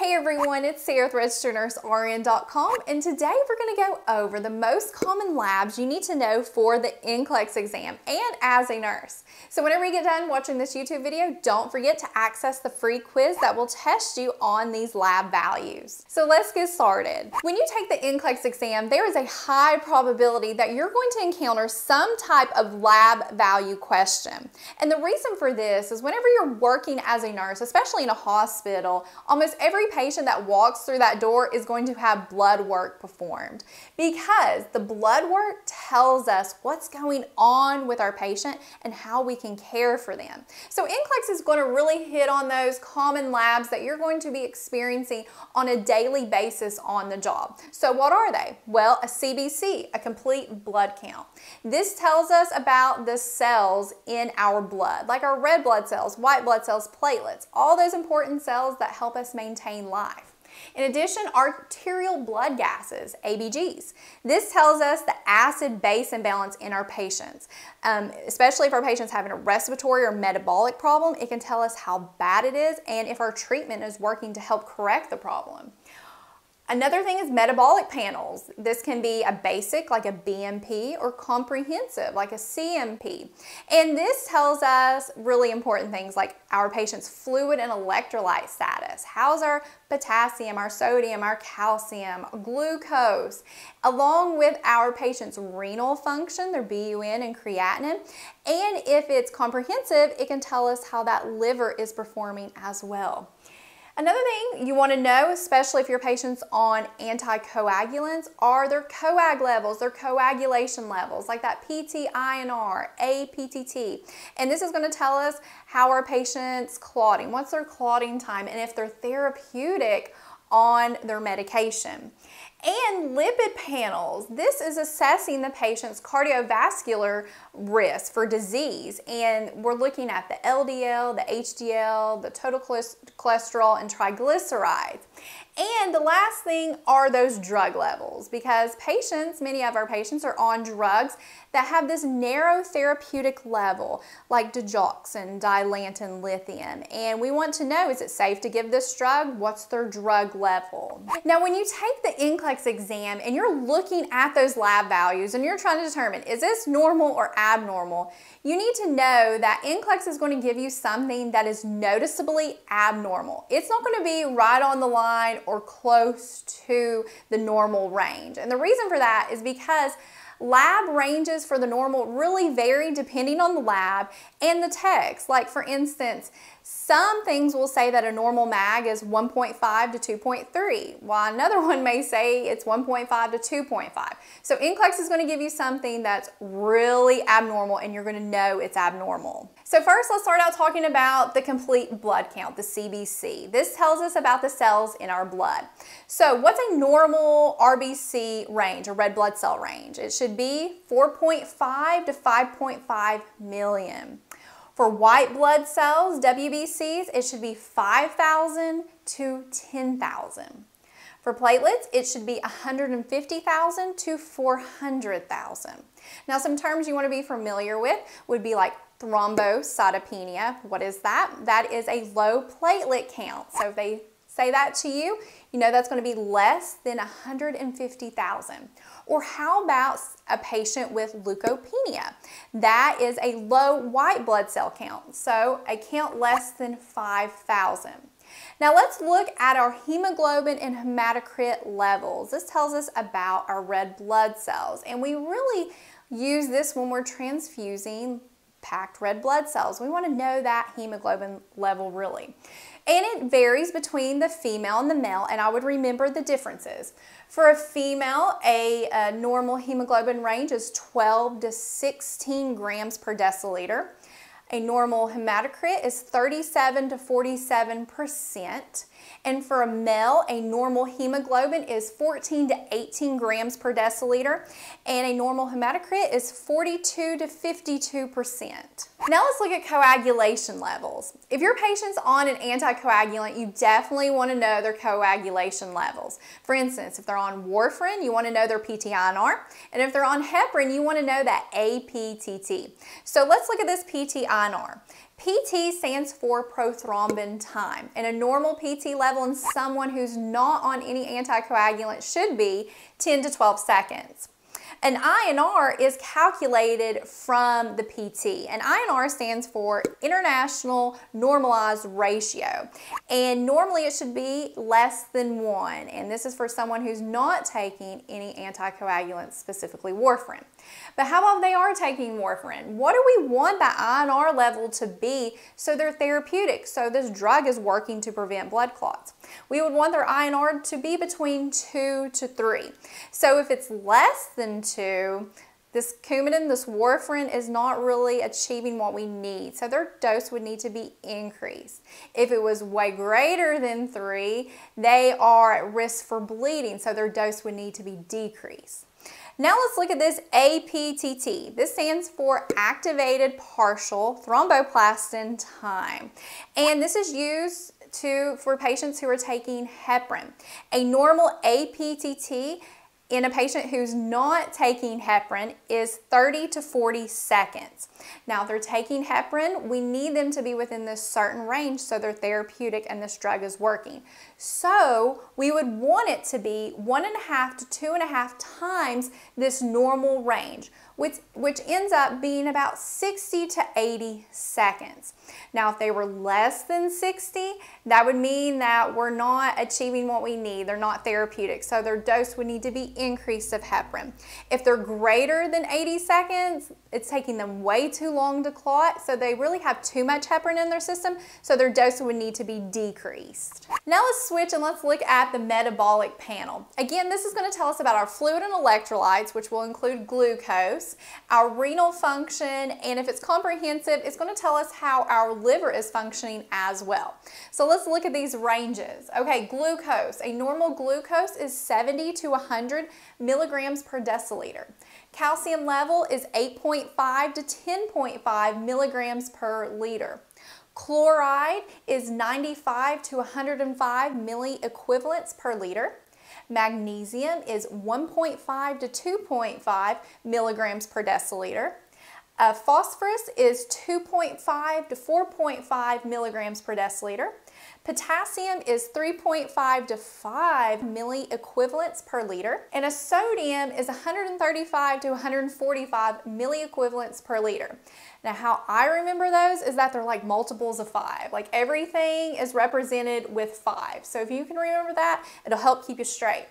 Hey everyone, it's Sarah with RegisteredNurseRN.com and today we're going to go over the most common labs you need to know for the NCLEX exam and as a nurse. So whenever you get done watching this YouTube video, don't forget to access the free quiz that will test you on these lab values. So let's get started. When you take the NCLEX exam, there is a high probability that you're going to encounter some type of lab value question. And the reason for this is whenever you're working as a nurse, especially in a hospital, almost every patient that walks through that door is going to have blood work performed because the blood work tells us what's going on with our patient and how we can care for them. So NCLEX is going to really hit on those common labs that you're going to be experiencing on a daily basis on the job. So what are they? Well, a CBC, a complete blood count. This tells us about the cells in our blood, like our red blood cells, white blood cells, platelets, all those important cells that help us maintain life. In addition, arterial blood gases, ABGs. This tells us the acid-base imbalance in our patients. Um, especially if our patient's having a respiratory or metabolic problem, it can tell us how bad it is and if our treatment is working to help correct the problem. Another thing is metabolic panels. This can be a basic like a BMP or comprehensive like a CMP. And this tells us really important things like our patient's fluid and electrolyte status. How's our potassium, our sodium, our calcium, glucose, along with our patient's renal function, their BUN and creatinine. And if it's comprehensive, it can tell us how that liver is performing as well. Another thing you want to know, especially if your patient's on anticoagulants, are their coag levels, their coagulation levels, like that PT-INR, APTT. And this is going to tell us how our patient's clotting, what's their clotting time, and if they're therapeutic on their medication. And lipid panels. This is assessing the patient's cardiovascular risk for disease. And we're looking at the LDL, the HDL, the total cholesterol, and triglycerides. And the last thing are those drug levels because patients, many of our patients are on drugs that have this narrow therapeutic level like digoxin, dilantin, lithium. And we want to know, is it safe to give this drug? What's their drug level? Now, when you take the NCLEX exam and you're looking at those lab values and you're trying to determine, is this normal or abnormal? You need to know that NCLEX is going to give you something that is noticeably abnormal. It's not going to be right on the line or close to the normal range. And the reason for that is because Lab ranges for the normal really vary depending on the lab and the text. Like for instance, some things will say that a normal mag is 1.5 to 2.3, while another one may say it's 1.5 to 2.5. So NCLEX is going to give you something that's really abnormal and you're going to know it's abnormal. So first let's start out talking about the complete blood count, the CBC. This tells us about the cells in our blood. So what's a normal RBC range, a red blood cell range? It should be 4.5 to 5.5 million. For white blood cells, WBCs, it should be 5,000 to 10,000. For platelets, it should be 150,000 to 400,000. Now, some terms you want to be familiar with would be like thrombocytopenia. What is that? That is a low platelet count. So if they say that to you, you know that's going to be less than 150,000. Or how about a patient with leukopenia? That is a low white blood cell count, so a count less than 5,000. Now let's look at our hemoglobin and hematocrit levels. This tells us about our red blood cells, and we really use this when we're transfusing packed red blood cells. We want to know that hemoglobin level really. And it varies between the female and the male, and I would remember the differences. For a female, a, a normal hemoglobin range is 12 to 16 grams per deciliter. A normal hematocrit is 37 to 47 percent. And for a male, a normal hemoglobin is 14 to 18 grams per deciliter, and a normal hematocrit is 42 to 52%. Now let's look at coagulation levels. If your patient's on an anticoagulant, you definitely want to know their coagulation levels. For instance, if they're on warfarin, you want to know their PT-INR, and if they're on heparin, you want to know that APTT. So let's look at this PT-INR. PT stands for prothrombin time, and a normal PT level in someone who's not on any anticoagulant should be 10 to 12 seconds. An INR is calculated from the PT, and INR stands for International Normalized Ratio, and normally it should be less than one, and this is for someone who's not taking any anticoagulants, specifically warfarin. But how about they are taking warfarin? What do we want that INR level to be so they're therapeutic, so this drug is working to prevent blood clots? We would want their INR to be between 2 to 3. So if it's less than 2, this Coumadin, this warfarin is not really achieving what we need. So their dose would need to be increased. If it was way greater than three, they are at risk for bleeding. So their dose would need to be decreased. Now let's look at this APTT. This stands for Activated Partial Thromboplastin Time. And this is used to for patients who are taking heparin. A normal APTT in a patient who's not taking heparin is 30 to 40 seconds. Now, if they're taking heparin, we need them to be within this certain range so they're therapeutic and this drug is working. So, we would want it to be one and a half to two and a half times this normal range, which, which ends up being about 60 to 80 seconds. Now, if they were less than 60, that would mean that we're not achieving what we need. They're not therapeutic, so their dose would need to be increased of heparin. If they're greater than 80 seconds, it's taking them way too long to clot, so they really have too much heparin in their system, so their dose would need to be decreased. Now let's switch and let's look at the metabolic panel. Again, this is going to tell us about our fluid and electrolytes, which will include glucose, our renal function, and if it's comprehensive, it's going to tell us how our liver is functioning as well. So let's look at these ranges. Okay, glucose. A normal glucose is 70 to 100 milligrams per deciliter. Calcium level is 8.5 to 10.5 milligrams per liter. Chloride is 95 to 105 milliequivalents per liter. Magnesium is 1.5 to 2.5 milligrams per deciliter. Uh, phosphorus is 2.5 to 4.5 milligrams per deciliter. Potassium is 3.5 to 5 milliequivalents per liter. And a sodium is 135 to 145 milliequivalents per liter. Now how I remember those is that they're like multiples of five. Like everything is represented with five. So if you can remember that, it'll help keep you straight.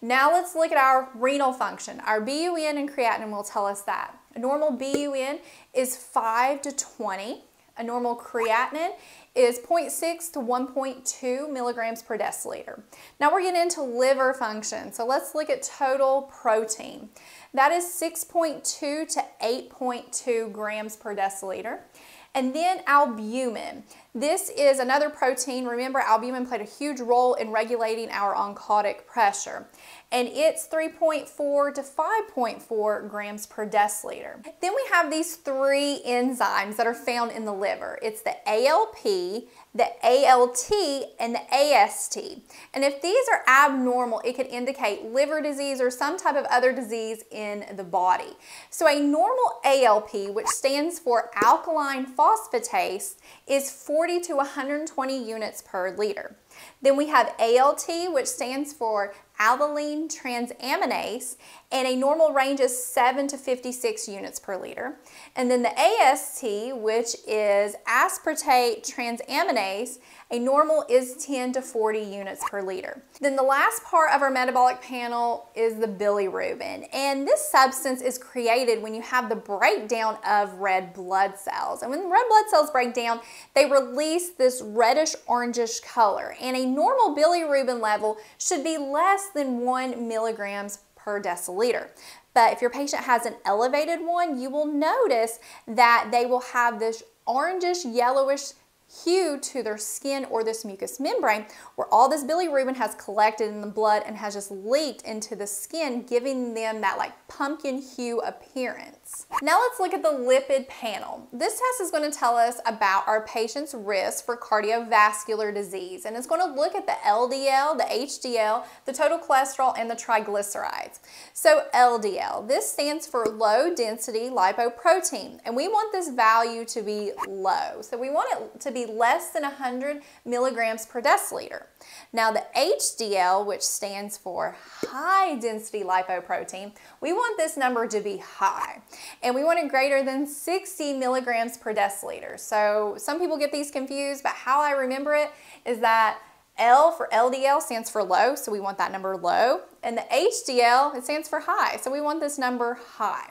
Now let's look at our renal function. Our BUN and creatinine will tell us that. A normal BUN is 5 to 20. A normal creatinine is 0.6 to 1.2 milligrams per deciliter. Now we're getting into liver function. So let's look at total protein. That is 6.2 to 8.2 grams per deciliter. And then albumin. This is another protein. Remember, albumin played a huge role in regulating our oncotic pressure and it's 3.4 to 5.4 grams per deciliter. Then we have these three enzymes that are found in the liver. It's the ALP, the ALT, and the AST. And if these are abnormal, it could indicate liver disease or some type of other disease in the body. So a normal ALP, which stands for alkaline phosphatase, is 40 to 120 units per liter. Then we have ALT, which stands for alanine transaminase, and a normal range is 7 to 56 units per liter. And then the AST, which is aspartate transaminase, a normal is 10 to 40 units per liter. Then the last part of our metabolic panel is the bilirubin. And this substance is created when you have the breakdown of red blood cells. And when red blood cells break down, they release this reddish orangish color. And a normal bilirubin level should be less than one milligrams per deciliter. But if your patient has an elevated one, you will notice that they will have this orangish yellowish hue to their skin or this mucous membrane where all this bilirubin has collected in the blood and has just leaked into the skin, giving them that like pumpkin hue appearance. Now let's look at the lipid panel. This test is going to tell us about our patient's risk for cardiovascular disease and it's going to look at the LDL, the HDL, the total cholesterol, and the triglycerides. So LDL, this stands for low density lipoprotein and we want this value to be low. So we want it to be less than 100 milligrams per deciliter. Now the HDL, which stands for high density lipoprotein, we want this number to be high and we want it greater than 60 milligrams per deciliter. So some people get these confused, but how I remember it is that L for LDL stands for low, so we want that number low. And the HDL, it stands for high, so we want this number high.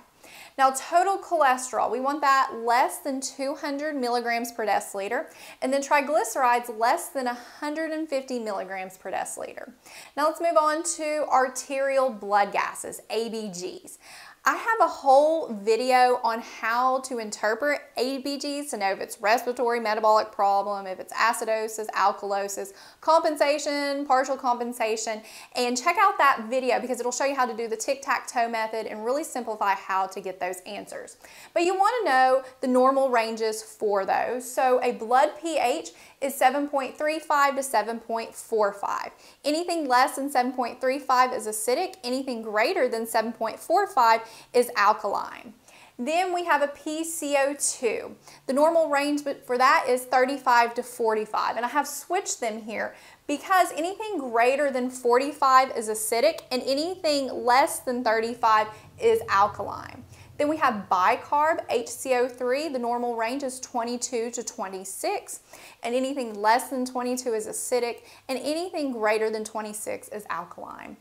Now total cholesterol, we want that less than 200 milligrams per deciliter, and then triglycerides less than 150 milligrams per deciliter. Now let's move on to arterial blood gases, ABGs. I have a whole video on how to interpret ABGs to know if it's respiratory metabolic problem, if it's acidosis, alkalosis, compensation, partial compensation, and check out that video because it'll show you how to do the tic-tac-toe method and really simplify how to get those answers. But you want to know the normal ranges for those. So a blood pH is 7.35 to 7.45. Anything less than 7.35 is acidic, anything greater than 7.45 is alkaline. Then we have a PCO2. The normal range for that is 35 to 45. And I have switched them here because anything greater than 45 is acidic and anything less than 35 is alkaline. Then we have bicarb, HCO3. The normal range is 22 to 26. And anything less than 22 is acidic. And anything greater than 26 is alkaline.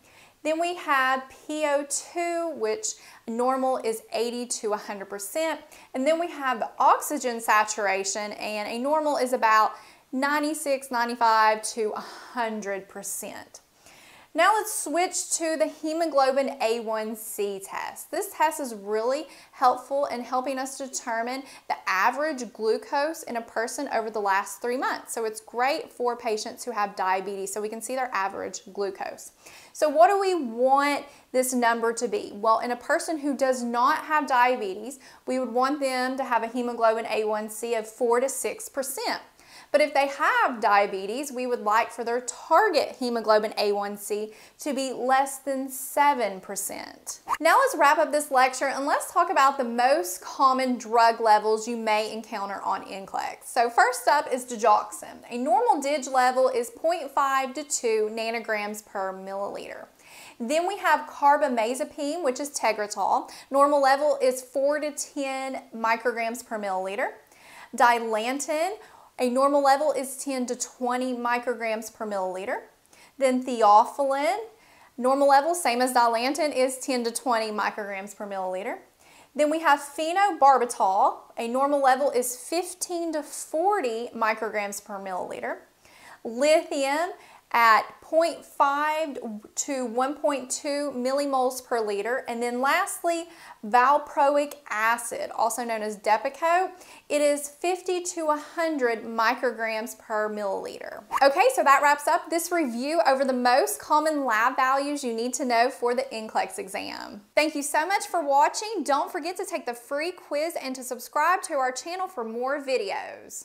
Then we have PO2, which normal is 80 to 100%. And then we have oxygen saturation, and a normal is about 96, 95 to 100%. Now let's switch to the hemoglobin A1C test. This test is really helpful in helping us determine the average glucose in a person over the last three months. So it's great for patients who have diabetes so we can see their average glucose. So what do we want this number to be? Well, in a person who does not have diabetes, we would want them to have a hemoglobin A1C of 4 to 6%. But if they have diabetes, we would like for their target hemoglobin A1C to be less than 7%. Now let's wrap up this lecture and let's talk about the most common drug levels you may encounter on NCLEX. So first up is digoxin. A normal dig level is 0.5 to 2 nanograms per milliliter. Then we have carbamazepine, which is Tegretol. Normal level is 4 to 10 micrograms per milliliter. Dilantin, a normal level is 10 to 20 micrograms per milliliter. Then theophylline, normal level, same as dilantin, is 10 to 20 micrograms per milliliter. Then we have phenobarbital. A normal level is 15 to 40 micrograms per milliliter. Lithium at 0.5 to 1.2 millimoles per liter. And then lastly, valproic acid, also known as Depakote. It is 50 to 100 micrograms per milliliter. Okay, so that wraps up this review over the most common lab values you need to know for the NCLEX exam. Thank you so much for watching. Don't forget to take the free quiz and to subscribe to our channel for more videos.